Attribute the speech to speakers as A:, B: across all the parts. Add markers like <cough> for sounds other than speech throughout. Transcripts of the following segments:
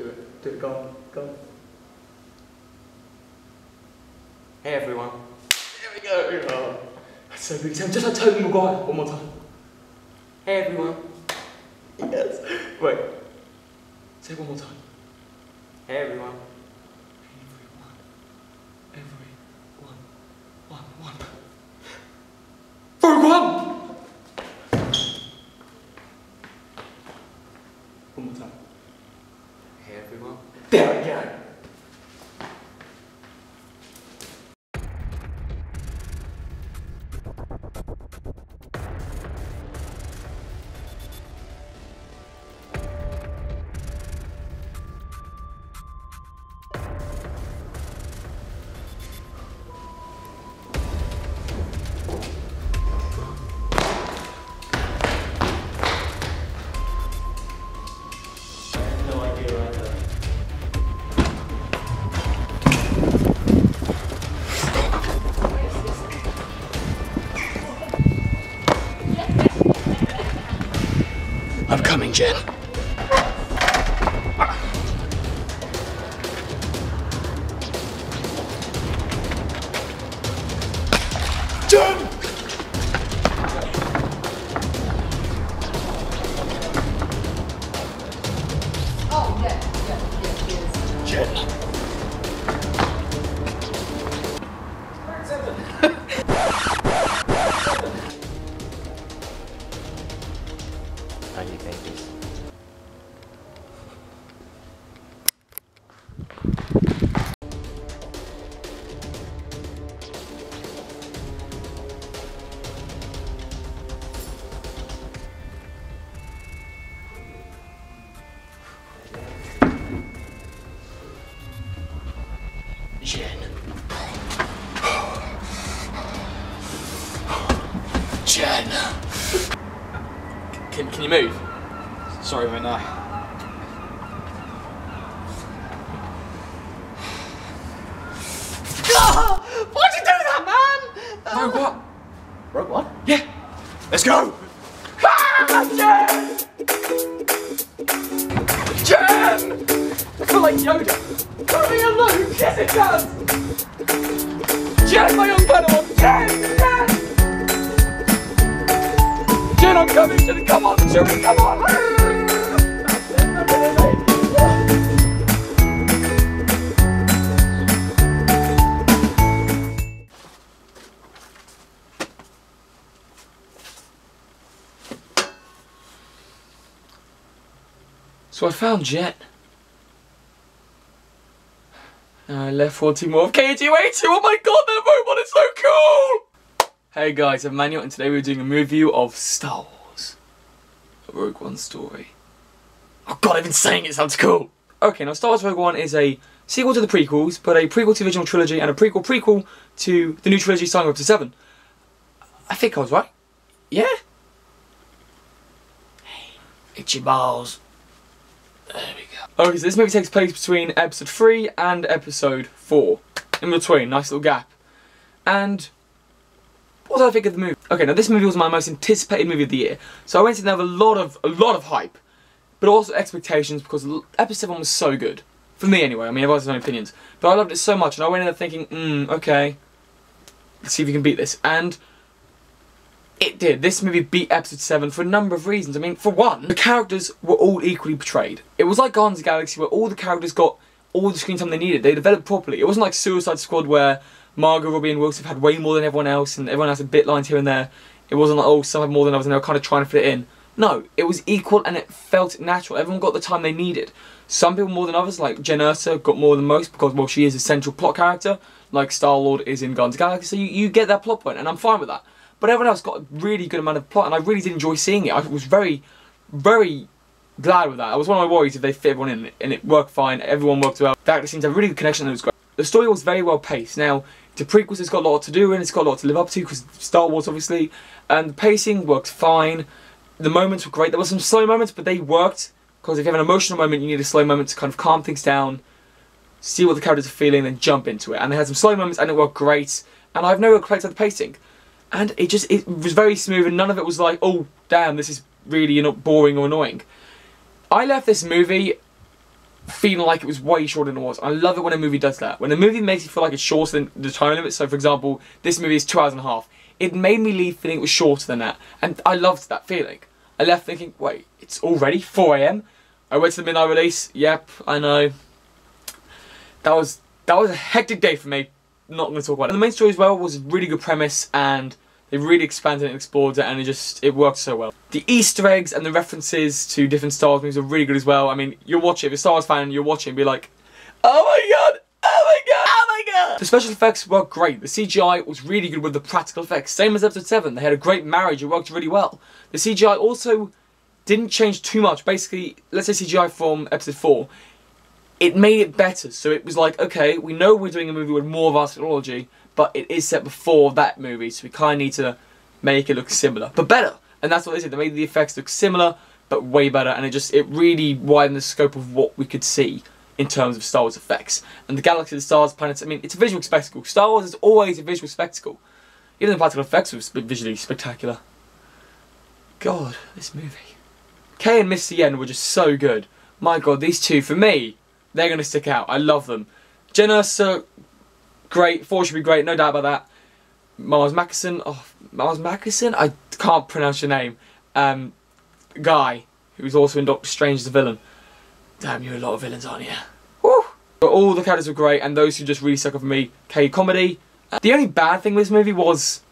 A: Do it. Do it. Go on. Go on.
B: Hey everyone.
A: There we go. Oh, that's so big. Just like Tobey Maguire. One more time.
B: Hey everyone.
A: Yes. Wait. Say it one more time.
B: Hey. Everyone.
A: Coming, Jen. Can, you move? Sorry, man. Uh,
C: Why'd you do that, man?
A: Rogue what?
C: Rogue One?
A: Yeah. Let's go.
C: Jen! Jen! I feel like Yoda. Leave me alone! Yes, it does! I'm coming! Jen, come on! Jen, come on!
A: So I found Jet. And I left one team more of KG82. Oh my god, that robot is so cool! Hey guys, I'm Manuel and today we're doing a review of Star Wars. A Rogue One story. Oh god, I've been saying it sounds cool! Okay, now Star Wars Rogue One is a sequel to the prequels, but a prequel to the original trilogy and a prequel prequel to the new trilogy starting up to 7. I think I was right. Yeah? Hey, itchy balls. There we go. Okay, so this movie takes place between episode 3 and episode 4. In between, nice little gap. And what did I think of the movie? Okay, now this movie was my most anticipated movie of the year. So I went in there with a lot of a lot of hype, but also expectations because episode 1 was so good. For me anyway, I mean everyone has their own opinions. But I loved it so much and I went in there thinking, hmm, okay. Let's see if we can beat this. And it did. This movie beat episode 7 for a number of reasons. I mean, for one, the characters were all equally portrayed. It was like Guardians of the Galaxy where all the characters got all the screen time they needed. They developed properly. It wasn't like Suicide Squad where Margot Robbie and Wilson Smith had way more than everyone else and everyone has a bit lines here and there. It wasn't like, oh, some had more than others and they were kind of trying to fit it in. No, it was equal and it felt natural. Everyone got the time they needed. Some people more than others, like Jyn Erso, got more than most because, well, she is a central plot character, like Star-Lord is in Guardians of Galaxy, so you, you get that plot point, and I'm fine with that. But everyone else got a really good amount of plot, and I really did enjoy seeing it. I was very, very glad with that. I was one of my worries if they fit everyone in, and it worked fine. Everyone worked well. The actor seemed to have a really good connection, and it was great. The story was very well paced. Now, the prequels, it's got a lot to do, and it's got a lot to live up to, because Star Wars, obviously. And the pacing worked fine. The moments were great. There were some slow moments, but they worked, because if you have an emotional moment, you need a slow moment to kind of calm things down, see what the characters are feeling, then jump into it. And they had some slow moments, and it worked great. And I have no complaints with the pacing and it just it was very smooth and none of it was like oh damn this is really not boring or annoying i left this movie feeling like it was way shorter than it was. I love it when a movie does that. When a movie makes you feel like it's shorter than the time limit. So, for example, this movie is two hours and a half. It made me leave feeling it was shorter than that, and I loved that feeling. I left thinking, wait, it's already 4 a.m. I went to the midnight release. Yep, I know. That was that was a hectic day for me. Not going to talk about it. The main story as well was a really good premise, and they really expanded and explored it, and it just it worked so well. The Easter eggs and the references to different Star Wars movies are really good as well. I mean, you'll watch it if you're a Star Wars fan, you'll watch it and be like, oh my god, oh my god, oh my god. The special effects were great. The CGI was really good with the practical effects. Same as Episode Seven. They had a great marriage. It worked really well. The CGI also didn't change too much. Basically, let's say CGI from Episode Four it made it better. So it was like, okay, we know we're doing a movie with more of our technology, but it is set before that movie, so we kind of need to make it look similar, but better. And that's what they did. They made the effects look similar, but way better, and it just it really widened the scope of what we could see in terms of Star Wars effects. And the galaxy, the stars, planets. I mean, it's a visual spectacle. Star Wars is always a visual spectacle. Even the practical effects were visually spectacular. God, this movie. Kay and Mr. Yen were just so good. My God, these two for me they're going to stick out. I love them. Jyn Erso, great. Four should be great, no doubt about that. Mars Mackerson, oh, Mars Mackerson? I can't pronounce your name. Um, guy, who's also in Doctor Strange as a villain. Damn, you're a lot of villains, aren't you? Woo! But all the characters were great, and those who just really stuck up for me, K comedy. Uh, the only bad thing with this movie was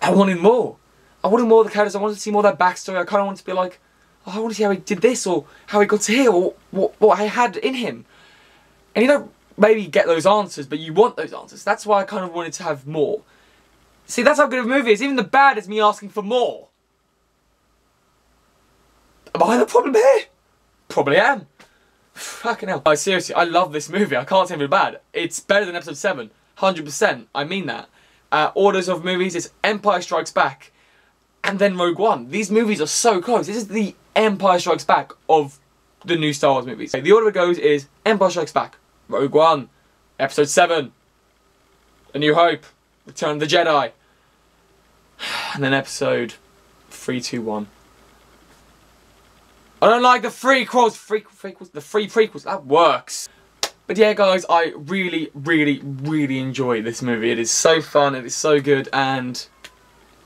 A: I wanted more. I wanted more of the characters. I wanted to see more of their backstory. I kind of wanted to be like, oh, I want to see how he did this or how he got to here or what, what I had in him. And you don't maybe get those answers, but you want those answers. That's why I kind of wanted to have more. See, that's how good a movie is. Even the bad is me asking for more. Am I the problem here? Probably am. Fucking hell. Oh, seriously, I love this movie. I can't say it's bad. It's better than episode 7. 100%. I mean that. Uh, orders of movies, it's Empire Strikes Back and then Rogue One. These movies are so close. This is the Empire Strikes Back of the new Star Wars movies. The order it goes is Empire Strikes Back, Rogue One, Episode 7, A New Hope, Return of the Jedi, and then Episode 321. I don't like the prequels, free, prequels, the free prequels, that works. But yeah guys, I really, really, really enjoy this movie. It is so fun, it is so good, and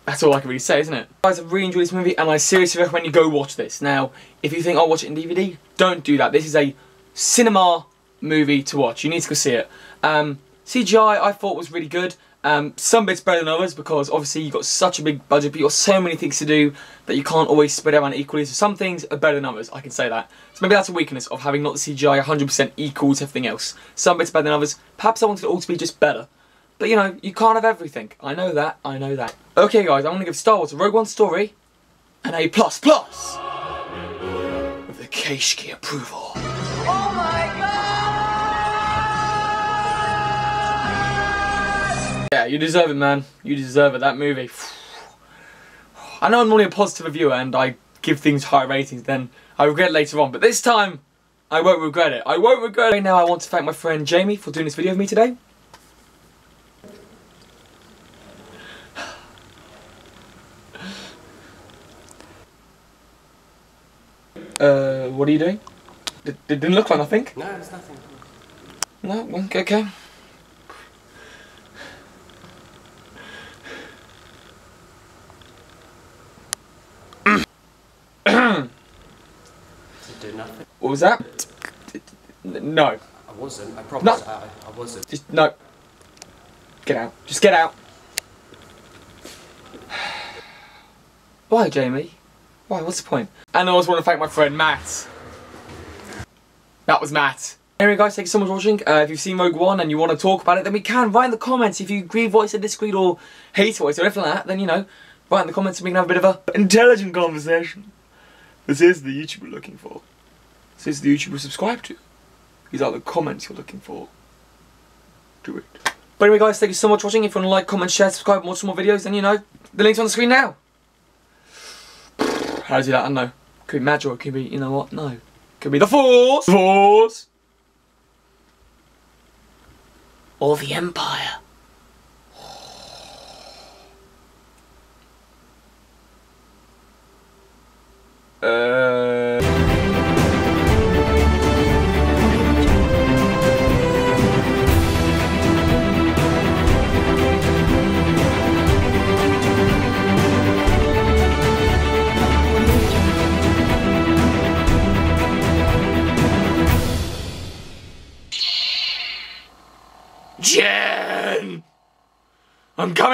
A: that's all I can really say, isn't it? Guys, I really enjoyed this movie and I seriously recommend you go watch this. Now, if you think I'll watch it in DVD, don't do that. This is a cinema movie to watch. You need to go see it. Um, CGI I thought was really good. Um, some bits better than others because obviously you've got such a big budget but you've got so many things to do that you can't always spread around equally. So some things are better than others, I can say that. So maybe that's a weakness of having not the CGI 100% equal to everything else. Some bits better than others. Perhaps I wanted it all to be just better. But you know, you can't have everything. I know that, I know that. Okay guys, I'm going to give Star Wars Rogue One story an A++. plus plus With the Keishki approval. You deserve it man. You deserve it, that movie. I know I'm normally a positive reviewer and I give things high ratings, then I regret later on. But this time, I won't regret it. I won't regret it. Right now I want to thank my friend Jamie for doing this video with me today. <sighs> Uh, what are you doing? It, it didn't look like nothing.
B: No, it's nothing.
A: No, okay, okay.
B: did nothing.
A: What was that? No.
B: I wasn't. I promise. No. I, I wasn't.
A: Just no. Get out. Just get out. <sighs> Why, Jamie? Why? What's the point? And I also want to thank my friend Matt. That was Matt. Anyway guys, thank you so much for watching. Uh, if you've seen Rogue One and you want to talk about it, then we can. Write in the comments if you agree with what I said, disagree, or hate what I said, or anything like that, then you know, write in the comments and we can have a bit of a intelligent conversation. This is the YouTube we're looking for. This is the YouTube we subscribe to. These are the comments you're looking for. Do it. But anyway guys, thank you so much for watching. If you want to like, comment, share, subscribe, watch some more videos, then you know, the link's on the screen now. How to do that, I don't know. Could be magic or it could be, you know what, no. Could be the Force! Force! Or the Empire. Uh...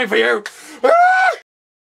A: for you!